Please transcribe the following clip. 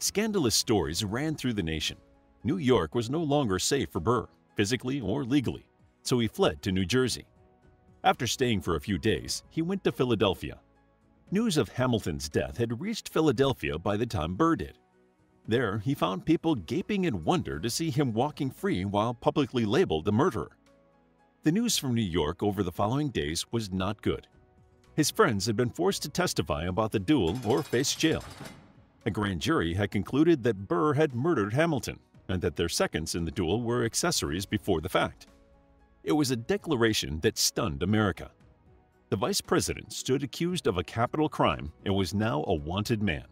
Scandalous stories ran through the nation. New York was no longer safe for Burr, physically or legally, so he fled to New Jersey. After staying for a few days, he went to Philadelphia. News of Hamilton's death had reached Philadelphia by the time Burr did. There, he found people gaping in wonder to see him walking free while publicly labeled a murderer. The news from New York over the following days was not good. His friends had been forced to testify about the duel or face jail. A grand jury had concluded that Burr had murdered Hamilton and that their seconds in the duel were accessories before the fact. It was a declaration that stunned America. The vice president stood accused of a capital crime and was now a wanted man.